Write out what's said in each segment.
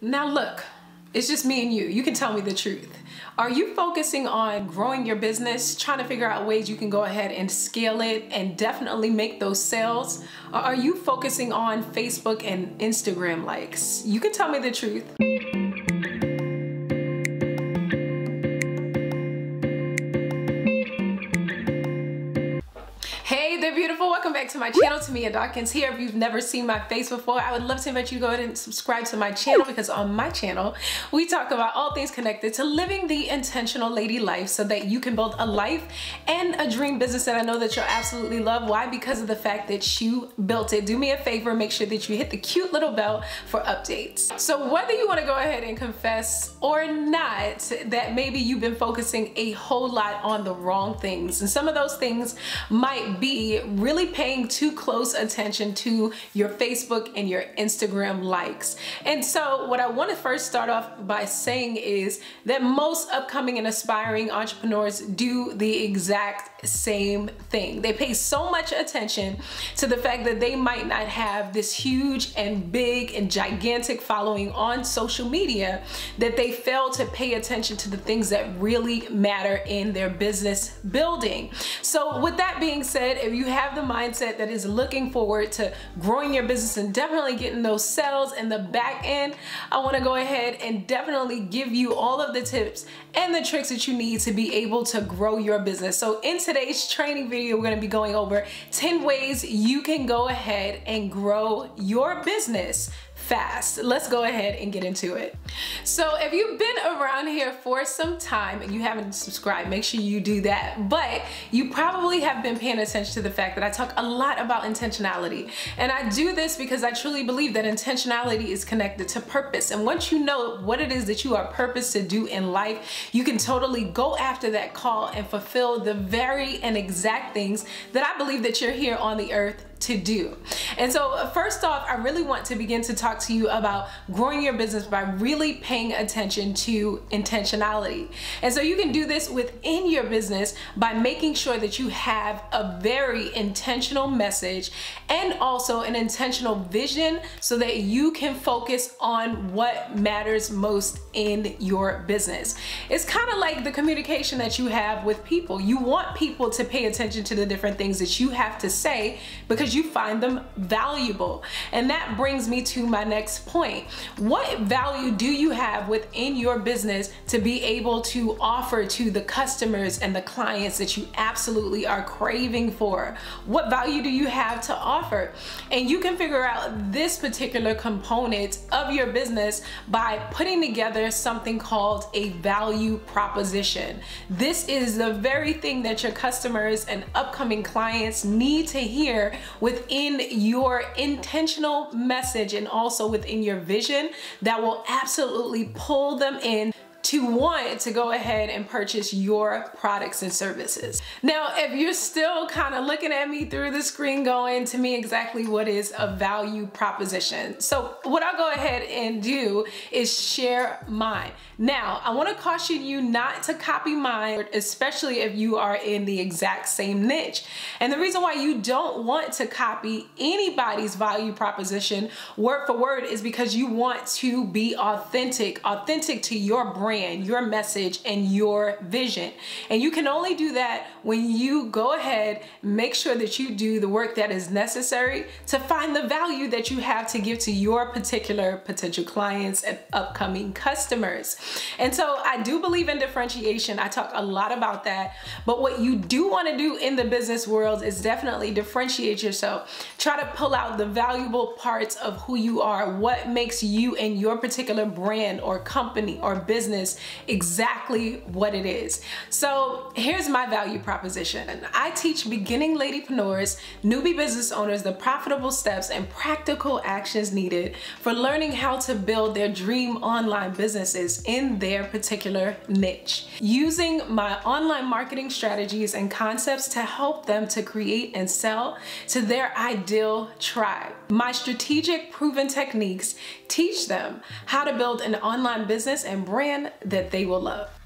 Now look, it's just me and you. You can tell me the truth. Are you focusing on growing your business, trying to figure out ways you can go ahead and scale it and definitely make those sales? Or are you focusing on Facebook and Instagram likes? You can tell me the truth. Back to my channel, Tamia Dawkins here. If you've never seen my face before, I would love to invite you to go ahead and subscribe to my channel because on my channel, we talk about all things connected to living the intentional lady life so that you can build a life and a dream business that I know that you'll absolutely love. Why? Because of the fact that you built it. Do me a favor, make sure that you hit the cute little bell for updates. So whether you want to go ahead and confess or not that maybe you've been focusing a whole lot on the wrong things and some of those things might be really paying too close attention to your Facebook and your Instagram likes. And so what I want to first start off by saying is that most upcoming and aspiring entrepreneurs do the exact same thing. They pay so much attention to the fact that they might not have this huge and big and gigantic following on social media that they fail to pay attention to the things that really matter in their business building. So with that being said, if you have the mindset that is looking forward to growing your business and definitely getting those sales in the back end, I wanna go ahead and definitely give you all of the tips and the tricks that you need to be able to grow your business. So in today's training video, we're gonna be going over 10 ways you can go ahead and grow your business fast. Let's go ahead and get into it. So if you've been around here for some time and you haven't subscribed, make sure you do that. But you probably have been paying attention to the fact that I talk a lot about intentionality. And I do this because I truly believe that intentionality is connected to purpose. And once you know what it is that you are purposed to do in life, you can totally go after that call and fulfill the very and exact things that I believe that you're here on the earth to do. And so uh, first off, I really want to begin to talk to you about growing your business by really paying attention to intentionality. And so you can do this within your business by making sure that you have a very intentional message and also an intentional vision so that you can focus on what matters most in your business. It's kind of like the communication that you have with people. You want people to pay attention to the different things that you have to say because because you find them valuable. And that brings me to my next point. What value do you have within your business to be able to offer to the customers and the clients that you absolutely are craving for? What value do you have to offer? And you can figure out this particular component of your business by putting together something called a value proposition. This is the very thing that your customers and upcoming clients need to hear within your intentional message and also within your vision that will absolutely pull them in to want to go ahead and purchase your products and services. Now, if you're still kind of looking at me through the screen going to me exactly what is a value proposition. So what I'll go ahead and do is share mine. Now, I wanna caution you not to copy mine, especially if you are in the exact same niche. And the reason why you don't want to copy anybody's value proposition word for word is because you want to be authentic, authentic to your brand brand, your message, and your vision. And you can only do that when you go ahead, make sure that you do the work that is necessary to find the value that you have to give to your particular potential clients and upcoming customers. And so I do believe in differentiation. I talk a lot about that. But what you do want to do in the business world is definitely differentiate yourself. Try to pull out the valuable parts of who you are, what makes you and your particular brand or company or business business exactly what it is. So here's my value proposition. I teach beginning ladypreneurs, newbie business owners, the profitable steps and practical actions needed for learning how to build their dream online businesses in their particular niche. Using my online marketing strategies and concepts to help them to create and sell to their ideal tribe. My strategic proven techniques teach them how to build an online business and brand that they will love.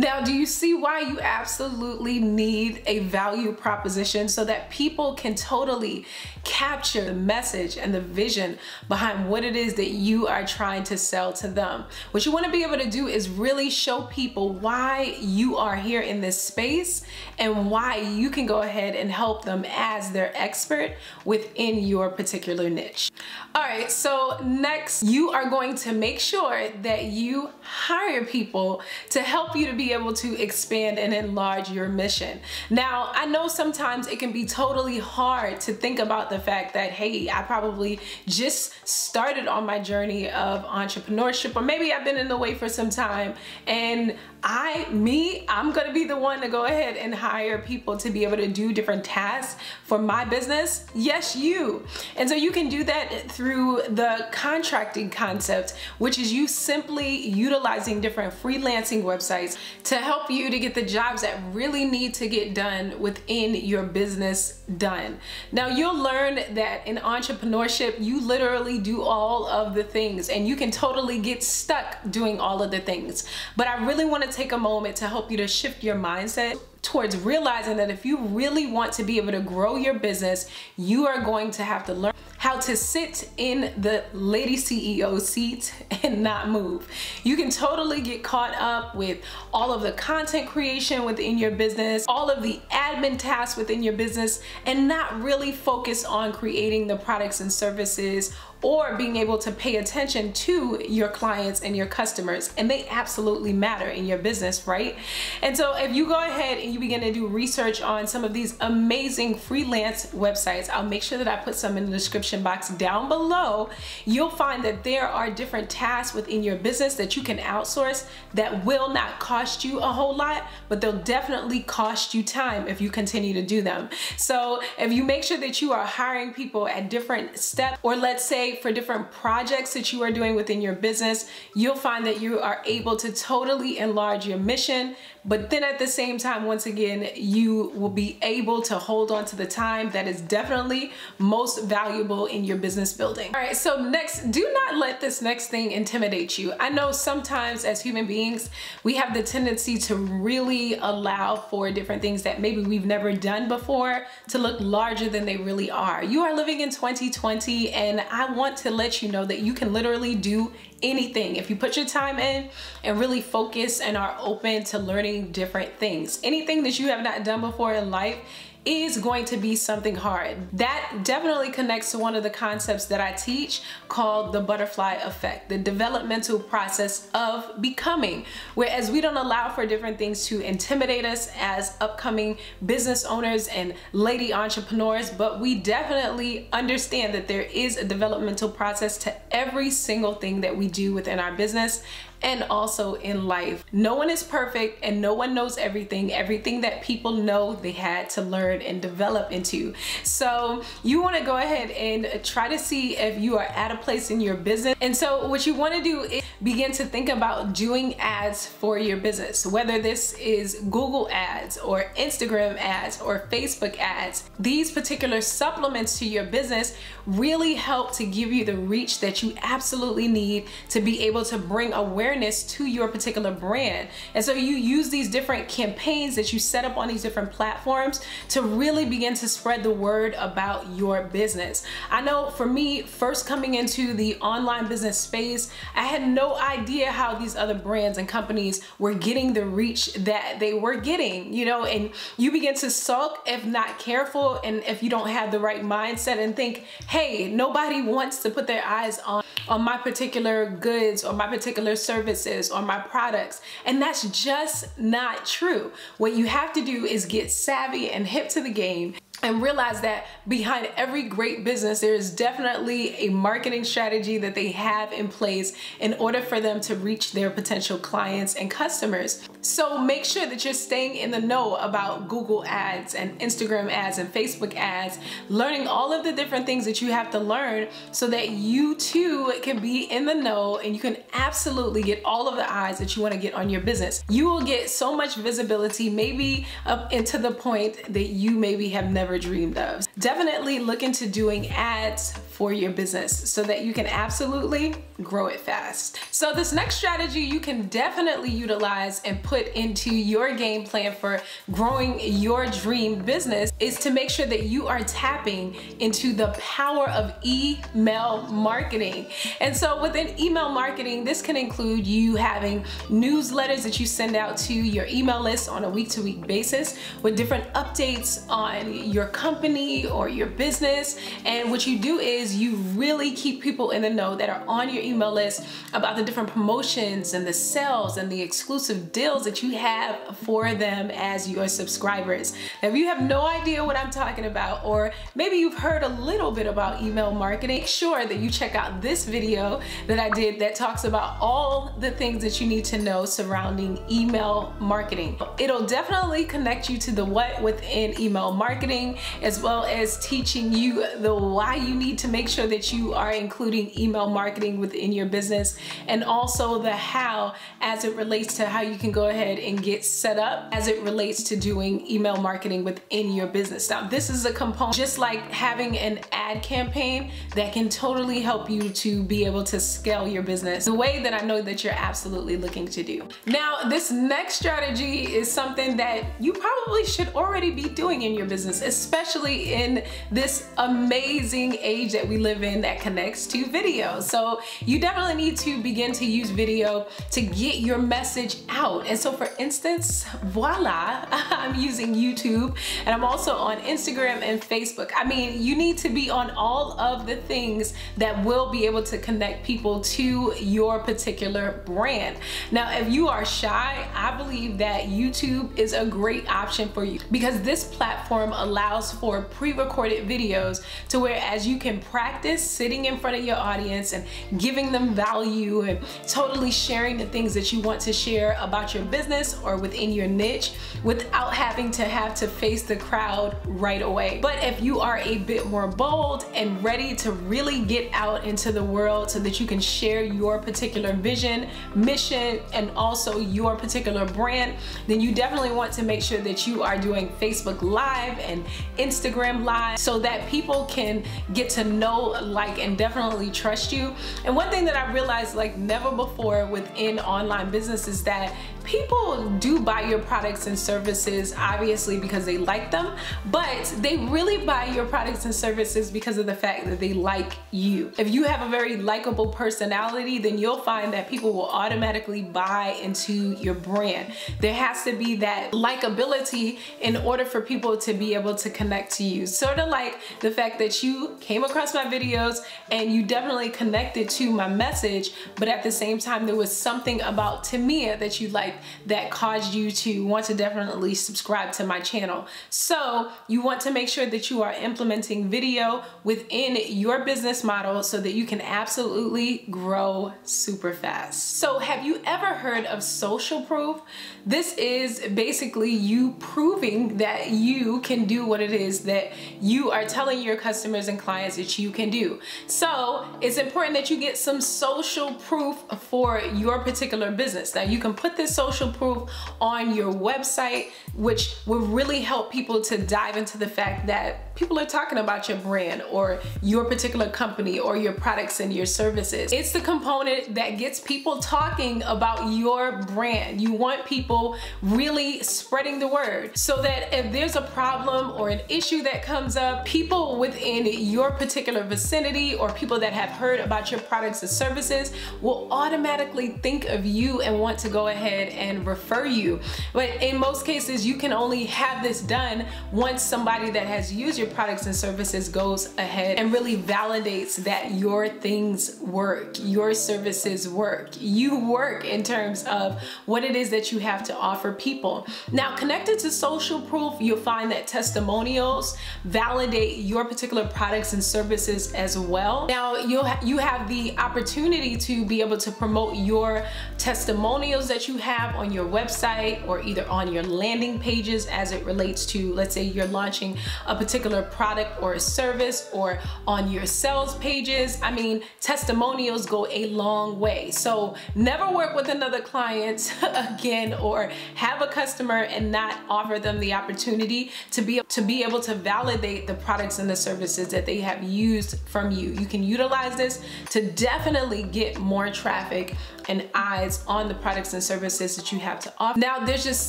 Now, do you see why you absolutely need a value proposition so that people can totally capture the message and the vision behind what it is that you are trying to sell to them? What you want to be able to do is really show people why you are here in this space and why you can go ahead and help them as their expert within your particular niche. All right, so next you are going to make sure that you hire people to help you to be able to expand and enlarge your mission. Now, I know sometimes it can be totally hard to think about the fact that, hey, I probably just started on my journey of entrepreneurship, or maybe I've been in the way for some time and I, me, I'm gonna be the one to go ahead and hire people to be able to do different tasks for my business. Yes, you. And so you can do that through the contracting concept, which is you simply utilizing different freelancing websites to help you to get the jobs that really need to get done within your business done. Now you'll learn that in entrepreneurship, you literally do all of the things and you can totally get stuck doing all of the things. But I really wanna take a moment to help you to shift your mindset towards realizing that if you really want to be able to grow your business, you are going to have to learn how to sit in the lady CEO seat and not move. You can totally get caught up with all of the content creation within your business, all of the admin tasks within your business, and not really focus on creating the products and services or being able to pay attention to your clients and your customers and they absolutely matter in your business right? And so if you go ahead and you begin to do research on some of these amazing freelance websites I'll make sure that I put some in the description box down below. You'll find that there are different tasks within your business that you can outsource that will not cost you a whole lot but they'll definitely cost you time if you continue to do them. So if you make sure that you are hiring people at different steps or let's say for different projects that you are doing within your business, you'll find that you are able to totally enlarge your mission but then at the same time, once again, you will be able to hold on to the time that is definitely most valuable in your business building. All right, so next, do not let this next thing intimidate you. I know sometimes as human beings, we have the tendency to really allow for different things that maybe we've never done before to look larger than they really are. You are living in 2020 and I want to let you know that you can literally do anything. If you put your time in and really focus and are open to learning different things, anything that you have not done before in life, is going to be something hard. That definitely connects to one of the concepts that I teach called the butterfly effect, the developmental process of becoming, whereas we don't allow for different things to intimidate us as upcoming business owners and lady entrepreneurs, but we definitely understand that there is a developmental process to every single thing that we do within our business and also in life. No one is perfect and no one knows everything. Everything that people know they had to learn and develop into. So you wanna go ahead and try to see if you are at a place in your business. And so what you wanna do is begin to think about doing ads for your business, whether this is Google ads or Instagram ads or Facebook ads. These particular supplements to your business really help to give you the reach that you absolutely need to be able to bring awareness awareness to your particular brand. And so you use these different campaigns that you set up on these different platforms to really begin to spread the word about your business. I know for me, first coming into the online business space, I had no idea how these other brands and companies were getting the reach that they were getting, you know, and you begin to sulk if not careful and if you don't have the right mindset and think, hey, nobody wants to put their eyes on, on my particular goods or my particular service services or my products. And that's just not true. What you have to do is get savvy and hip to the game and realize that behind every great business there is definitely a marketing strategy that they have in place in order for them to reach their potential clients and customers. So make sure that you're staying in the know about Google ads and Instagram ads and Facebook ads, learning all of the different things that you have to learn so that you too can be in the know and you can absolutely get all of the eyes that you want to get on your business. You will get so much visibility, maybe up into the point that you maybe have never dreamed of. Definitely look into doing ads for your business so that you can absolutely grow it fast. So this next strategy you can definitely utilize and put into your game plan for growing your dream business is to make sure that you are tapping into the power of email marketing. And so within email marketing, this can include you having newsletters that you send out to your email list on a week to week basis with different updates on your company or your business. And what you do is you really keep people in the know that are on your email list about the different promotions and the sales and the exclusive deals that you have for them as your subscribers. Now, if you have no idea what I'm talking about, or maybe you've heard a little bit about email marketing, make sure that you check out this video that I did that talks about all the things that you need to know surrounding email marketing. It'll definitely connect you to the what within email marketing, as well as teaching you the why you need to make sure that you are including email marketing within your business, and also the how as it relates to how you can go ahead and get set up as it relates to doing email marketing within your business. Now, this is a component just like having an ad campaign that can totally help you to be able to scale your business the way that I know that you're absolutely looking to do. Now, this next strategy is something that you probably should already be doing in your business, especially in this amazing age that we live in that connects to video. So you definitely need to begin to use video to get your message out. And so for instance, voila, I'm using YouTube and I'm also on Instagram and Facebook. I mean, you need to be on all of the things that will be able to connect people to your particular brand. Now, if you are shy, I believe that YouTube is a great option for you because this platform allows for pre-recorded videos to where as you can practice sitting in front of your audience and giving them value and totally sharing the things that you want to share about your business or within your niche without having to have to face the crowd right away. But if you are a bit more bold and ready to really get out into the world so that you can share your particular vision, mission, and also your particular brand, then you definitely want to make sure that you are doing Facebook Live and Instagram Live so that people can get to know, like, and definitely trust you. And one thing that I realized like never before within online business is that people do buy your products and services obviously because they like them, but they really buy your products and services because of the fact that they like you. If you have a very likable personality, then you'll find that people will automatically buy into your brand. There has to be that likability in order for people to be able to connect to you. Sort of like the fact that you came across my videos and you definitely connected to my message, but at the same time, there was something about Tamia that you like that caused you to want to definitely subscribe to my channel. So you want to make sure that you are implementing video within your business model so that you can absolutely grow super fast. So have you ever heard of social proof? This is basically you proving that you can do what it is that you are telling your customers and clients that you can do. So it's important that you get some social proof for your particular business. Now you can put this social proof on your website, which will really help people to dive into the fact that people are talking about your brand or your particular company or your products and your services. It's the component that gets people talking about your brand. You want people really spreading the word so that if there's a problem or an issue that comes up, people within your particular vicinity or people that have heard about your products and services will automatically think of you and want to go ahead and refer you. But in most cases, you can only have this done once somebody that has used your products and services goes ahead and really validates that your things work, your services work. You work in terms of what it is that you have to offer people. Now, connected to social proof, you'll find that testimonials validate your particular products and services as well. Now, you'll ha you have the opportunity to be able to promote your testimonials that you have on your website or either on your landing pages as it relates to, let's say you're launching a particular particular product or service or on your sales pages. I mean, testimonials go a long way. So never work with another client again or have a customer and not offer them the opportunity to be to be able to validate the products and the services that they have used from you. You can utilize this to definitely get more traffic and eyes on the products and services that you have to offer. Now, there's just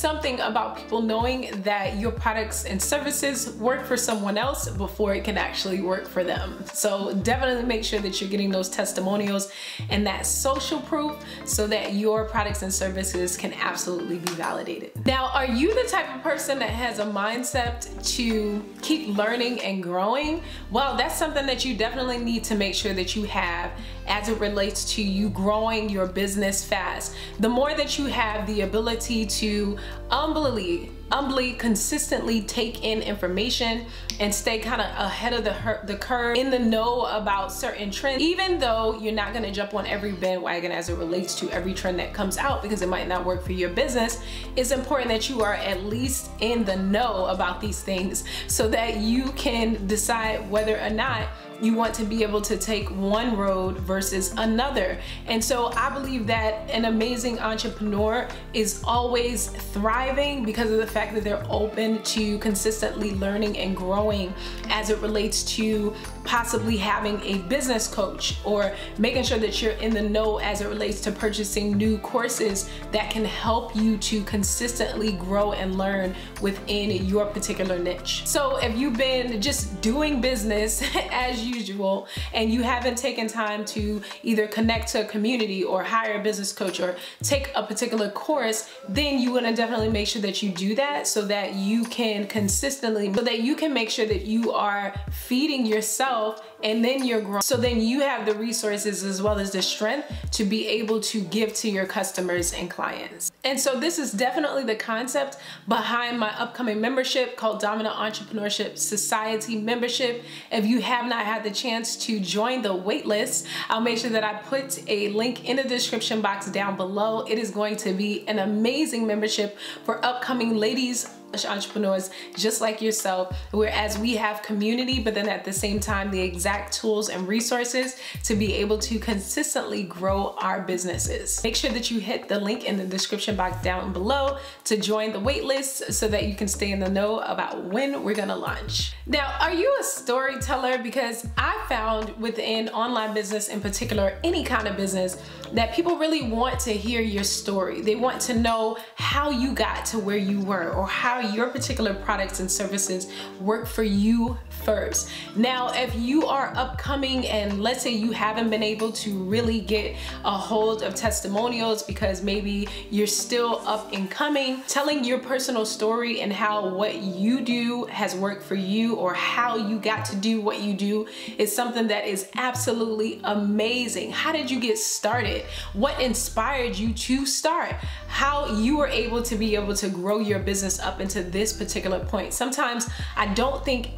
something about people knowing that your products and services work for someone else before it can actually work for them. So definitely make sure that you're getting those testimonials and that social proof so that your products and services can absolutely be validated. Now, are you the type of person that has a mindset to keep learning and growing? Well, that's something that you definitely need to make sure that you have as it relates to you growing your business fast. The more that you have the ability to humbly, humbly, consistently take in information and stay kind of ahead of the, the curve, in the know about certain trends, even though you're not gonna jump on every bandwagon as it relates to every trend that comes out because it might not work for your business, it's important that you are at least in the know about these things so that you can decide whether or not you want to be able to take one road versus another. And so I believe that an amazing entrepreneur is always thriving because of the fact that they're open to consistently learning and growing as it relates to possibly having a business coach or making sure that you're in the know as it relates to purchasing new courses that can help you to consistently grow and learn within your particular niche. So if you've been just doing business as usual and you haven't taken time to either connect to a community or hire a business coach or take a particular course, then you want to definitely make sure that you do that so that you can consistently, so that you can make sure that you are feeding yourself yourself and then you're growing. So then you have the resources as well as the strength to be able to give to your customers and clients. And so this is definitely the concept behind my upcoming membership called Dominant Entrepreneurship Society membership. If you have not had the chance to join the waitlist, I'll make sure that I put a link in the description box down below. It is going to be an amazing membership for upcoming ladies entrepreneurs just like yourself whereas we have community but then at the same time the exact tools and resources to be able to consistently grow our businesses. Make sure that you hit the link in the description box down below to join the waitlist so that you can stay in the know about when we're gonna launch. Now, are you a storyteller? Because I found within online business in particular, any kind of business, that people really want to hear your story. They want to know how you got to where you were or how your particular products and services work for you first. Now, if you are upcoming and let's say you haven't been able to really get a hold of testimonials because maybe you're still up and coming, telling your personal story and how what you do has worked for you or how you got to do what you do is something that is absolutely amazing. How did you get started? What inspired you to start? How you were able to be able to grow your business up into this particular point. Sometimes I don't think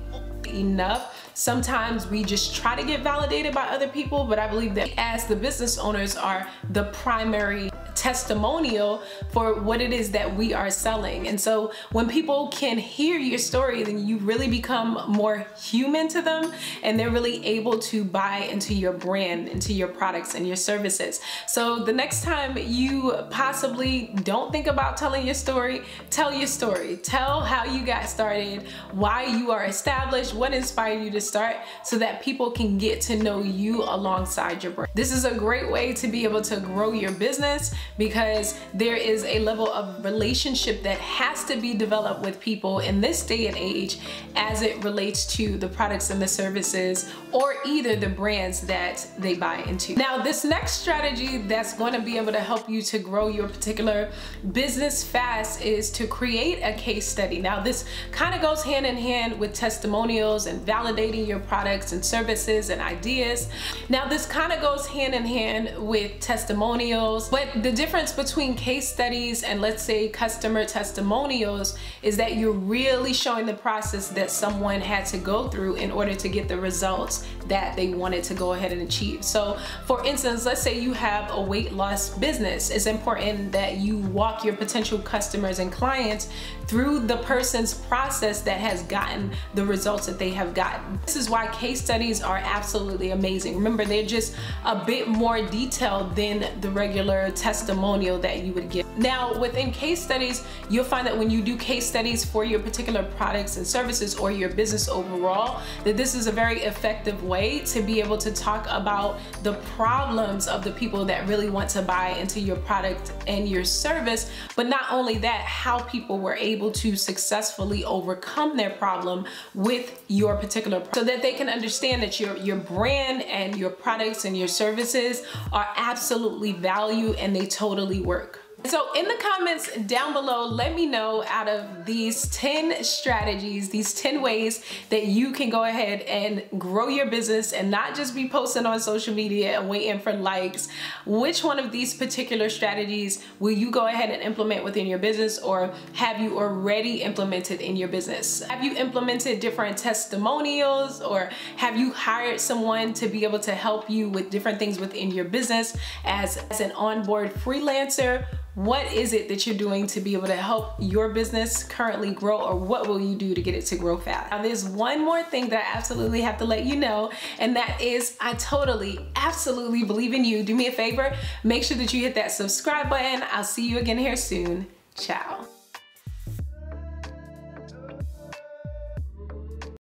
enough. Sometimes we just try to get validated by other people, but I believe that as the business owners are the primary testimonial for what it is that we are selling. And so when people can hear your story, then you really become more human to them and they're really able to buy into your brand, into your products and your services. So the next time you possibly don't think about telling your story, tell your story. Tell how you got started, why you are established, what inspired you to start so that people can get to know you alongside your brand. This is a great way to be able to grow your business because there is a level of relationship that has to be developed with people in this day and age as it relates to the products and the services or either the brands that they buy into. Now this next strategy that's going to be able to help you to grow your particular business fast is to create a case study. Now this kind of goes hand in hand with testimonials and validating your products and services and ideas. Now this kind of goes hand in hand with testimonials, but the difference between case studies and let's say customer testimonials is that you're really showing the process that someone had to go through in order to get the results that they wanted to go ahead and achieve. So for instance, let's say you have a weight loss business. It's important that you walk your potential customers and clients through the person's process that has gotten the results that they have gotten. This is why case studies are absolutely amazing. Remember, they're just a bit more detailed than the regular testimonial that you would get. Now, within case studies, you'll find that when you do case studies for your particular products and services or your business overall, that this is a very effective way to be able to talk about the problems of the people that really want to buy into your product and your service. But not only that, how people were able to successfully overcome their problem with your particular product so that they can understand that your, your brand and your products and your services are absolutely value and they totally work. So in the comments down below, let me know out of these 10 strategies, these 10 ways that you can go ahead and grow your business and not just be posting on social media and waiting for likes. Which one of these particular strategies will you go ahead and implement within your business or have you already implemented in your business? Have you implemented different testimonials or have you hired someone to be able to help you with different things within your business as, as an onboard freelancer what is it that you're doing to be able to help your business currently grow or what will you do to get it to grow fast? Now there's one more thing that I absolutely have to let you know and that is I totally, absolutely believe in you. Do me a favor, make sure that you hit that subscribe button. I'll see you again here soon. Ciao.